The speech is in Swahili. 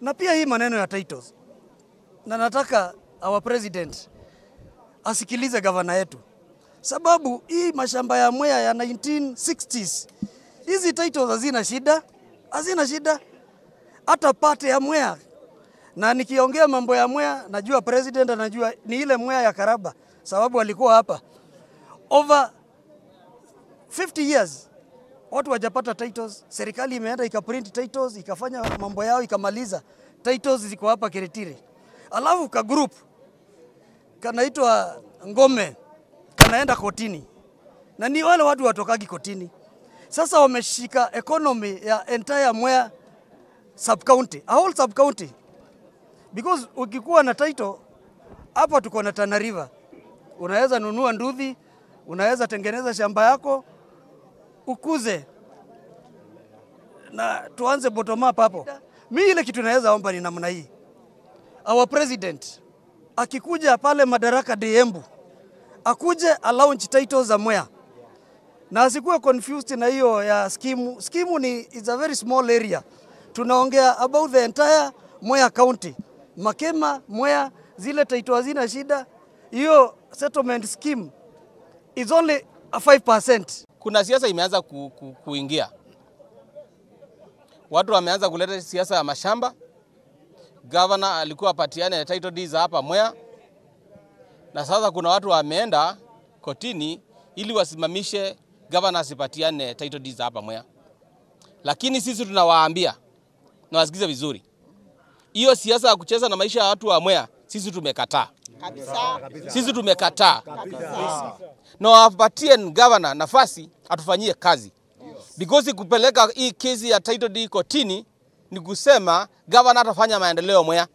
Na pia hii maneno ya titles, na nataka our president asikilize gavana yetu, sababu hii mashamba ya Mwea ya 1960s hizi titles hazina shida, hazina shida. Hata pate ya Mwea. Na nikiongea mambo ya Mwea, najua president anajua ni ile Mwea ya Karaba, sababu alikuwa hapa. Over 50 years watu wajapata titles. Serikali imeenda ikaprint titles, ikafanya mambo yao, ikamaliza. Titles ziko hapa Kiritiri, alafu ka group kanaitwa Ngome kanaenda kotini, na ni wale watu watokagi kotini. Sasa wameshika economy ya entire Mwea sub county, a whole sub county, because ukikuwa na title hapa, tuko na Tana River, unaweza nunua nduthi, unaweza tengeneza shamba yako ukuze na tuanze bottom up hapo. Mi ile kitu naweza omba ni namna hii, our president akikuja pale Madaraka de Embu akuje alaunch title za Mwea na asikuwe confused na hiyo ya skimu. Skimu ni is a very small area, tunaongea about the entire Mwea county, Makema, Mwea, zile title hazina shida. Hiyo settlement scheme is only a 5%. Kuna siasa imeanza ku, ku, kuingia, watu wameanza kuleta siasa ya mashamba. Gavana alikuwa apatiane title deeds hapa Mwea, na sasa kuna watu wameenda kotini ili wasimamishe gavana asipatiane title deeds hapa Mwea, lakini sisi tunawaambia na wasikize vizuri, hiyo siasa ya kucheza na maisha ya watu wa Mwea sisi tumekataa sisi tumekataa. Na wapatie governor nafasi atufanyie kazi. Because kupeleka hii kesi ya title deed kotini ni kusema governor atafanya maendeleo Mwea.